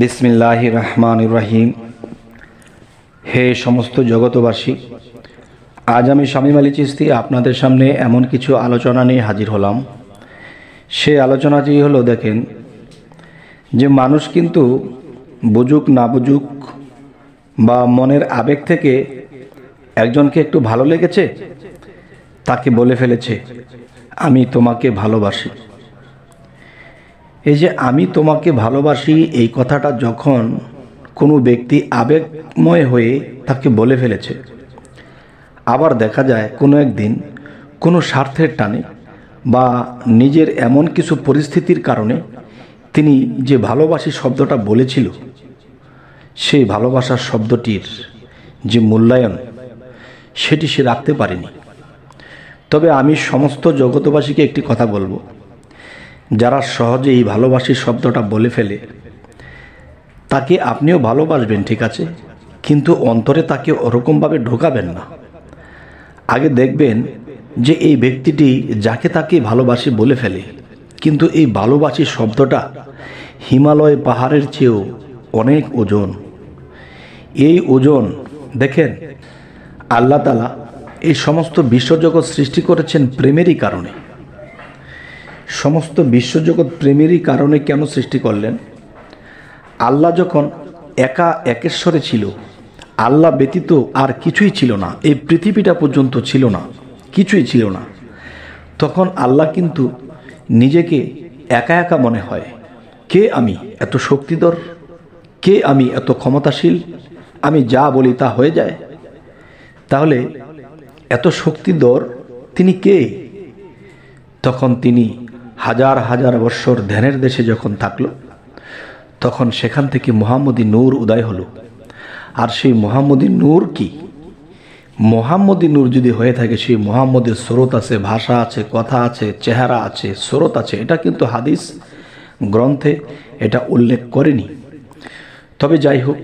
বিসমিল্লাহ রহমান রাহিম হে সমস্ত জগতবাসী আজ আমি শামীম আলী চিস্তি আপনাদের সামনে এমন কিছু আলোচনা নিয়ে হাজির হলাম। সে আলোচনাটি হলো, দেখেন, যে মানুষ কিন্তু বুঝুক না বুঝুক বা মনের আবেগ থেকে একজনকে একটু ভালো লেগেছে, তাকে বলে ফেলেছে, আমি তোমাকে ভালোবাসি। এই যে আমি তোমাকে ভালোবাসি, এই কথাটা যখন কোনো ব্যক্তি আবেগময় হয়ে তাকে বলে ফেলেছে, আবার দেখা যায় কোনো একদিন কোনো স্বার্থের টানে বা নিজের এমন কিছু পরিস্থিতির কারণে তিনি যে ভালোবাসি শব্দটা বলেছিল, সেই ভালোবাসার শব্দটির যে মূল্যায়ন, সেটি সে রাখতে পারেনি। তবে আমি সমস্ত জগতবাসীকে একটি কথা বলব। যারা সহজে এই ভালোবাসি শব্দটা বলে ফেলে, তাকে আপনিও ভালোবাসবেন, ঠিক আছে? কিন্তু অন্তরে তাকে ওরকমভাবে ঢোকাবেন না। আগে দেখবেন যে এই ব্যক্তিটি যাকে তাকে ভালোবাসি বলে ফেলে, কিন্তু এই ভালোবাসি শব্দটা হিমালয় পাহাড়ের চেয়েও অনেক ওজন। এই ওজন, দেখেন, আল্লাহ তালা এই সমস্ত বিশ্বজগৎ সৃষ্টি করেছেন প্রেমেরই কারণে। সমস্ত বিশ্বজগৎ প্রেমেরই কারণে কেন সৃষ্টি করলেন? আল্লাহ যখন একা একেশ্বরে ছিল, আল্লাহ ব্যতীত আর কিছুই ছিল না, এই পৃথিবীটা পর্যন্ত ছিল না, কিছুই ছিল না। তখন আল্লাহ কিন্তু নিজেকে একা একা মনে হয়। কে আমি এত শক্তিধর? কে আমি এত ক্ষমতাশীল? আমি যা বলি তা হয়ে যায়। তাহলে এত শক্তিধর তিনি কে? তখন তিনি হাজার হাজার বৎসর ধ্যানের দেশে যখন থাকল, তখন সেখান থেকে মোহাম্মদী নূর উদয় হলো। আর সেই মোহাম্মদী নূর কি? মোহাম্মদী নূর যদি হয়ে থাকে, সেই মোহাম্মদের স্রোত আছে, ভাষা আছে, কথা আছে, চেহারা আছে, স্রোত আছে, এটা কিন্তু হাদিস গ্রন্থে এটা উল্লেখ করেনি। তবে যাই হোক,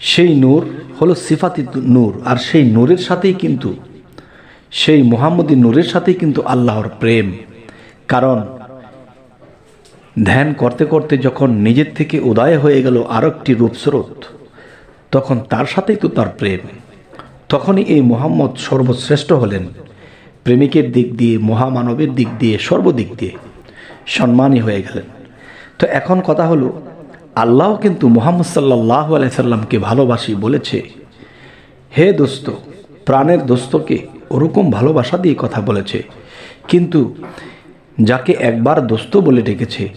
সেই নূর হলো সিফাতি নূর, আর সেই নূরের সাথেই কিন্তু, সেই মোহাম্মদী নূরের সাথেই কিন্তু আল্লাহর প্রেম। কারণ ধ্যান করতে করতে যখন নিজের থেকে উদয় হয়ে গেল আরও একটি রূপস্রোত তখন তার সাথেই তো তার প্রেম। তখনই এই মোহাম্মদ সর্বশ্রেষ্ঠ হলেন, প্রেমিকের দিক দিয়ে, মহামানবের দিক দিয়ে, সর্বদিক দিয়ে সম্মানী হয়ে গেলেন। তো এখন কথা হলো, আল্লাহ কিন্তু মোহাম্মদ সাল্লাহ আলাইসাল্লামকে ভালোবাসি বলেছে। হে দোস্ত, প্রাণের দোস্তকে ওরকম ভালোবাসা দিয়ে কথা বলেছে। কিন্তু যাকে একবার দোস্ত বলে রেখেছে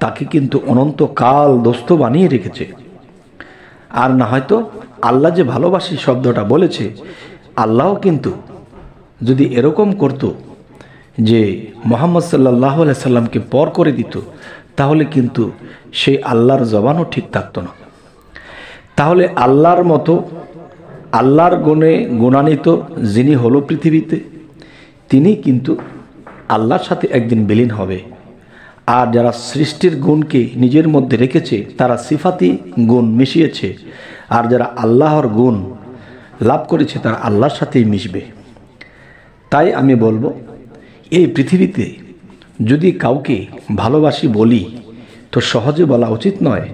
তাকে কিন্তু অনন্তকাল দোস্ত বানিয়ে রেখেছে। আর না হয়তো আল্লাহ যে ভালোবাসি শব্দটা বলেছে, আল্লাহ কিন্তু যদি এরকম করত যে মোহাম্মদ সাল্লাহ সাল্লামকে পর করে দিত, তাহলে কিন্তু সেই আল্লাহর জবানও ঠিক থাকতো না। তাহলে আল্লাহর মতো, আল্লাহর গুণে গুণান্বিত যিনি হলো পৃথিবীতে, তিনি কিন্তু আল্লাহর সাথে একদিন বিলীন হবে। আর যারা সৃষ্টির গুণকে নিজের মধ্যে রেখেছে, তারা সিফাতি গুণ মিশিয়েছে। আর যারা আল্লাহর গুণ লাভ করেছে, তারা আল্লাহর সাথেই মিশবে। তাই আমি বলব, এই পৃথিবীতে যদি কাউকে ভালোবাসি বলি, তো সহজে বলা উচিত নয়,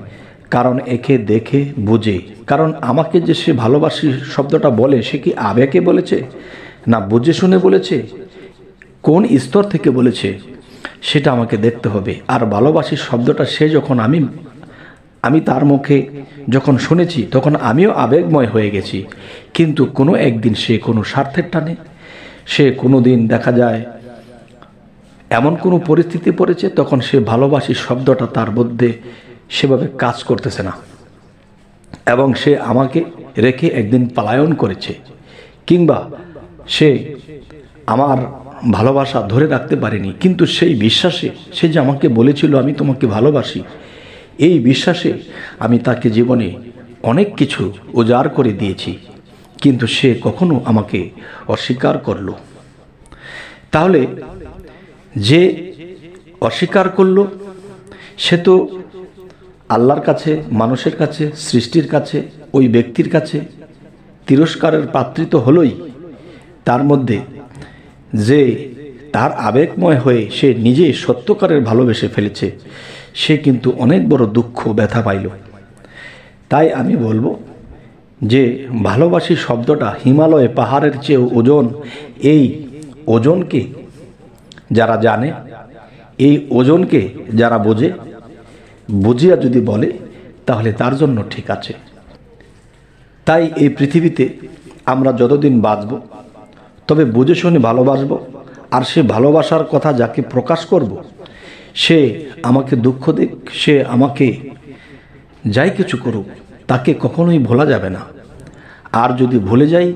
কারণ একে দেখে বুঝে। কারণ আমাকে যে সে ভালোবাসি শব্দটা বলে, সে কি আবেগে বলেছে, না বুঝে শুনে বলেছে? কোন স্তর থেকে বলেছে, সেটা আমাকে দেখতে হবে। আর ভালোবাসি শব্দটা সে যখন আমি আমি তার মুখে যখন শুনেছি, তখন আমিও আবেগময় হয়ে গেছি। কিন্তু কোনো একদিন সে কোনো স্বার্থের টানে, সে কোনো দিন দেখা যায় এমন কোনো পরিস্থিতি পড়েছে, তখন সে ভালোবাসি শব্দটা তার মধ্যে সেভাবে কাজ করতেছে না। এবং সে আমাকে রেখে একদিন পালায়ন করেছে, কিংবা সে আমার ভালোবাসা ধরে রাখতে পারেনি, কিন্তু সেই বিশ্বাসে সে যে আমাকে বলেছিল, আমি তোমাকে ভালোবাসি। এই বিশ্বাসে আমি তাকে জীবনে অনেক কিছু উজাড় করে দিয়েছি, কিন্তু সে কখনো আমাকে অস্বীকার করল। তাহলে যে অস্বীকার করল, সে তো আল্লাহর কাছে, মানুষের কাছে, সৃষ্টির কাছে, ওই ব্যক্তির কাছে তিরস্কারের পাত্রিত হলই, তার মধ্যে যে তার আবেগময় হয়ে সে নিজে সত্যকারের ভালোবেসে ফেলেছে, সে কিন্তু অনেক বড় দুঃখ ব্যথা পাইল। তাই আমি বলব যে ভালোবাসি শব্দটা হিমালয়ে পাহাড়ের চেয়েও ওজন, এই ওজনকে যারা জানে, এই ওজনকে যারা বোঝে, বুঝিয়া যদি বলে, তাহলে তার জন্য ঠিক আছে। তাই এই পৃথিবীতে আমরা যতদিন বাঁচব তবে বুঝে শুনে ভালোবাসব। আর সে ভালোবাসার কথা যাকে প্রকাশ করব, সে আমাকে দুঃখ দিক, সে আমাকে যাই কিছু করুক, তাকে কখনোই ভোলা যাবে না। আর যদি ভুলে যাই,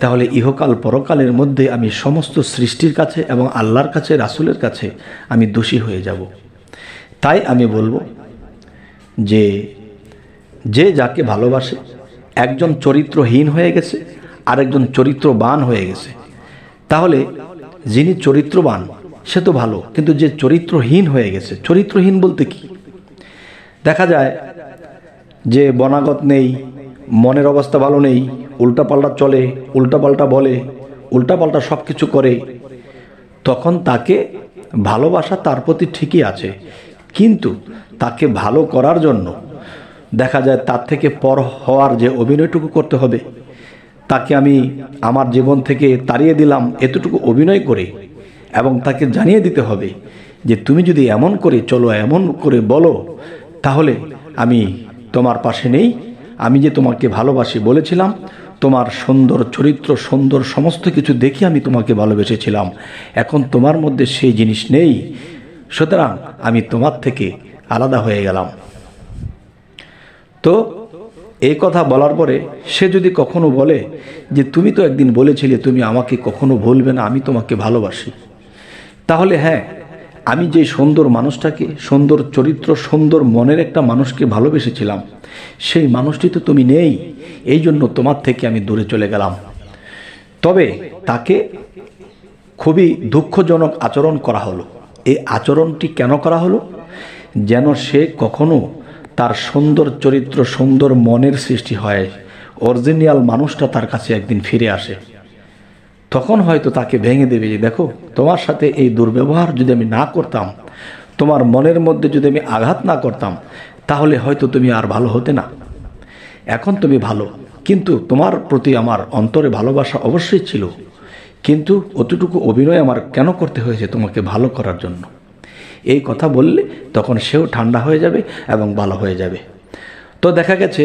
তাহলে ইহকাল পরকালের মধ্যে আমি সমস্ত সৃষ্টির কাছে এবং আল্লাহর কাছে, রাসুলের কাছে আমি দোষী হয়ে যাব। তাই আমি বলব যে যে যাকে ভালোবাসে, একজন চরিত্রহীন হয়ে গেছে, আরেকজন চরিত্রবান হয়ে গেছে। তাহলে যিনি চরিত্রবান, সে তো ভালো, কিন্তু যে চরিত্রহীন হয়ে গেছে, চরিত্রহীন বলতে কি? দেখা যায় যে বনাগত নেই, মনের অবস্থা ভালো নেই, উল্টাপাল্টা চলে, উল্টাপাল্টা বলে, উল্টাপাল্টা সব কিছু করে, তখন তাকে ভালোবাসা তার প্রতি ঠিকই আছে। কিন্তু তাকে ভালো করার জন্য দেখা যায় তার থেকে পর হওয়ার যে অভিনয়টুকু করতে হবে তাকে আমি আমার জীবন থেকে তাড়িয়ে দিলাম এতটুকু অভিনয় করে এবং তাকে জানিয়ে দিতে হবে যে তুমি যদি এমন করে চলো, এমন করে বলো, তাহলে আমি তোমার পাশে নেই। আমি যে তোমাকে ভালোবাসি বলেছিলাম, তোমার সুন্দর চরিত্র, সুন্দর সমস্ত কিছু দেখে আমি তোমাকে ভালোবেসেছিলাম। এখন তোমার মধ্যে সেই জিনিস নেই। সুতরাং আমি তোমার থেকে আলাদা হয়ে গেলাম। তো এই কথা বলার পরে সে যদি কখনো বলে যে, তুমি তো একদিন বলেছিলে, তুমি আমাকে কখনো ভুলবে না, আমি তোমাকে ভালোবাসি। তাহলে হ্যাঁ আমি যে সুন্দর মানুষটাকে, সুন্দর চরিত্র, সুন্দর মনের একটা মানুষকে ভালোবেসেছিলাম, সেই মানুষটি তো তুমি নেই, এই জন্য তোমার থেকে আমি দূরে চলে গেলাম। তবে তাকে খুবই দুঃখজনক আচরণ করা হলো। এই আচরণটি কেন করা হলো? যেন সে কখনো তার সুন্দর চরিত্র, সুন্দর মনের সৃষ্টি হয়। অরিজিনাল মানুষটা তার কাছে একদিন ফিরে আসে। তখন হয়তো তাকে ভেঙে দেবে যে, দেখো, তোমার সাথে এই দুর্ব্যবহার যদি আমি না করতাম, তোমার মনের মধ্যে যদি আমি আঘাত না করতাম, তাহলে হয়তো তুমি আর ভালো হতে না। এখন তুমি ভালো। কিন্তু তোমার প্রতি আমার অন্তরে ভালোবাসা অবশ্যই ছিল। কিন্তু অতটুকু অভিনয় আমার কেন করতে হয়েছে তোমাকে ভালো করার জন্য? এই কথা বললে তখন সেও ঠান্ডা হয়ে যাবে এবং ভালো হয়ে যাবে। তো দেখা গেছে,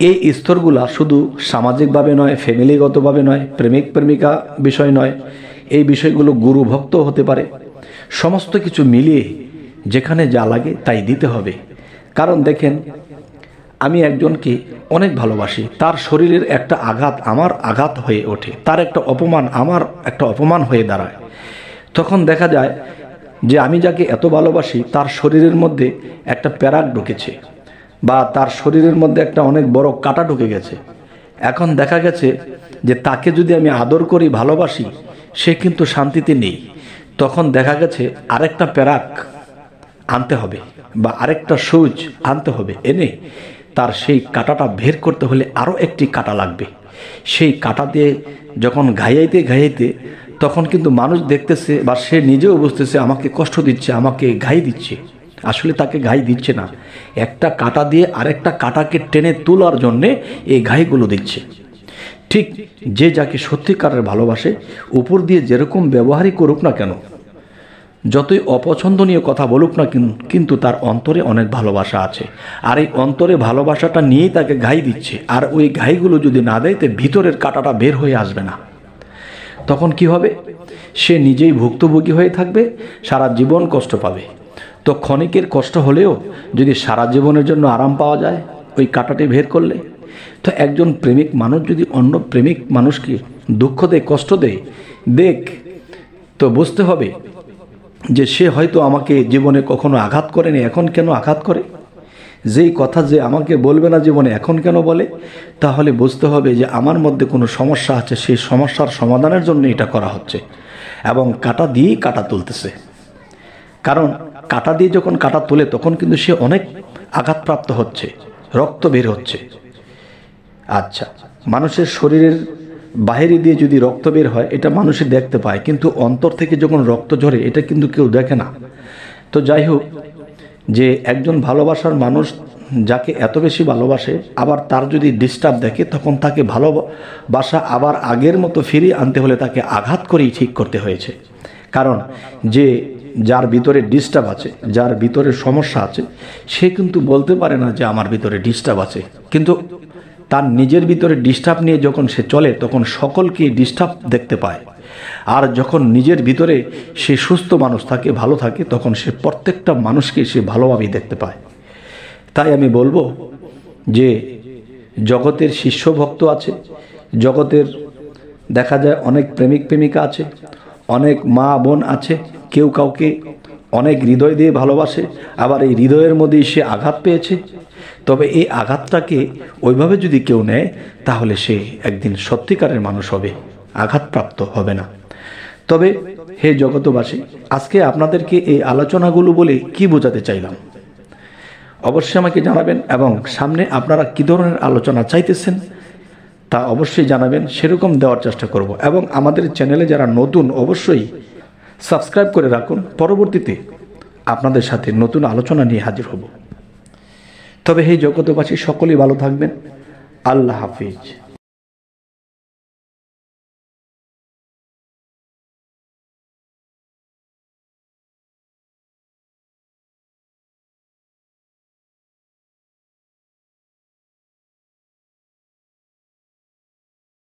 এই স্তরগুলা শুধু সামাজিকভাবে নয়, ফ্যামিলিগতভাবে নয়, প্রেমিক প্রেমিকা বিষয় নয়, এই বিষয়গুলো গুরু ভক্ত হতে পারে। সমস্ত কিছু মিলিয়ে যেখানে যা লাগে তাই দিতে হবে। কারণ দেখেন, আমি একজনকে অনেক ভালোবাসি, তার শরীরের একটা আঘাত আমার আঘাত হয়ে ওঠে, তার একটা অপমান, আমার একটা অপমান হয়ে দাঁড়ায়। তখন দেখা যায় যে আমি যাকে এত ভালোবাসি, তার শরীরের মধ্যে একটা প্যারাক ঢুকেছে বা তার শরীরের মধ্যে একটা অনেক বড় কাটা ঢুকে গেছে। এখন দেখা গেছে যে তাকে যদি আমি আদর করি, ভালোবাসি, সে কিন্তু শান্তিতে নেই। তখন দেখা গেছে আরেকটা প্যারাক আনতে হবে বা আরেকটা সুচ আনতে হবে। এনে তার সেই কাটাটা বের করতে হলে আরও একটি কাটা লাগবে। সেই কাটা দিয়ে যখন ঘাইয়াইতে ঘাইয়াইতে তখন কিন্তু মানুষ দেখতেছে বা সে নিজেও বুঝতেছে, আমাকে কষ্ট দিচ্ছে, আমাকে ঘাই দিচ্ছে। আসলে তাকে ঘাই দিচ্ছে না। একটা কাটা দিয়ে আরেকটা কাটাকে টেনে তোলার জন্যে এই ঘাইগুলো দিচ্ছে। ঠিক যে যাকে সত্যিকারের ভালোবাসে, উপর দিয়ে যেরকম ব্যবহারই করুক না কেন, যতই অপছন্দনীয় কথা বলুক না কিন্তু তার অন্তরে অনেক ভালোবাসা আছে। আর এই অন্তরে ভালোবাসাটা নিয়েই তাকে ঘাই দিচ্ছে। আর ওই ঘাইগুলো যদি না দেয়, তো ভিতরের কাটাটা বের হয়ে আসবে না। তখন কি হবে? সে নিজেই ভুক্তভোগী হয়ে থাকবে, সারা জীবন কষ্ট পাবে। তো ক্ষণিকের কষ্ট হলেও যদি সারা জীবনের জন্য আরাম পাওয়া যায়, ওই কাটাটি বের করলে? তো একজন প্রেমিক মানুষ যদি অন্য প্রেমিক মানুষকে দুঃখ দেয়, কষ্ট দেয়, দেখ, তো বুঝতে হবে যে সে হয়তো আমাকে জীবনে কখনো আঘাত করেনি, এখন কেন আঘাত করে? যেই কথা যে আমাকে বলবে না জীবনে এখন কেন বলে? তাহলে বুঝতে হবে যে আমার মধ্যে কোনো সমস্যা আছে, সেই সমস্যার সমাধানের জন্য এটা করা হচ্ছে এবং কাটা দিয়েই কাটা তুলতেছে। কারণ কাটা দিয়ে যখন কাটা তোলে, তখন কিন্তু সে অনেক আঘাতপ্রাপ্ত হচ্ছে, রক্ত বের হচ্ছে। আচ্ছা মানুষের শরীরের বাহিরে দিয়ে যদি রক্ত বের হয়, এটা মানুষে দেখতে পায়, কিন্তু অন্তর থেকে যখন রক্ত ঝরে, এটা কিন্তু কেউ দেখে না। তো যাই হোক যে একজন ভালোবাসার মানুষ যাকে এত বেশি ভালোবাসে, আবার তার যদি ডিস্টার্ব দেখে, তখন তাকে ভালোবাসা আবার আগের মতো ফিরিয়ে আনতে হলে তাকে আঘাত করেই ঠিক করতে হয়েছে। কারণ যে যার ভিতরে ডিস্টার্ব আছে, যার ভিতরে সমস্যা আছে, সে কিন্তু বলতে পারে না যে আমার ভিতরে ডিস্টার্ব আছে। কিন্তু তার নিজের ভিতরে ডিস্টার্ব নিয়ে যখন সে চলে, তখন সকলকে ডিস্টার্ব দেখতে পায়। আর যখন নিজের ভিতরে সে সুস্থ মানুষ থাকে, ভালো থাকে, তখন সে প্রত্যেকটা মানুষকে সে ভালোভাবেই দেখতে পায়। তাই আমি বলব যে জগতের শিষ্য ভক্ত আছে, জগতের দেখা যায় অনেক প্রেমিক প্রেমিকা আছে, অনেক মা বোন আছে, কেউ কাউকে অনেক হৃদয় দিয়ে ভালোবাসে, আবার এই হৃদয়ের মধ্যেই সে আঘাত পেয়েছে। তবে এই আঘাতটাকে ওইভাবে যদি কেউ নেয়, তাহলে সে একদিন সত্যিকারের মানুষ হবে। আঘাতপ্রাপ্ত হবে না। তবে হে জগতবাসী আজকে আপনাদেরকে এই আলোচনাগুলো বলে কি বোঝাতে চাইলাম? অবশ্যই আমাকে জানাবেন এবং সামনে আপনারা কী ধরনের আলোচনা চাইতেছেন তা অবশ্যই জানাবেন, সেরকম দেওয়ার চেষ্টা করব। এবং আমাদের চ্যানেলে যারা নতুন, অবশ্যই সাবস্ক্রাইব করে রাখুন। পরবর্তীতে আপনাদের সাথে নতুন আলোচনা নিয়ে হাজির হব। তবে হে জগতবাসী সকলেই ভালো থাকবেন। আল্লাহ হাফিজ।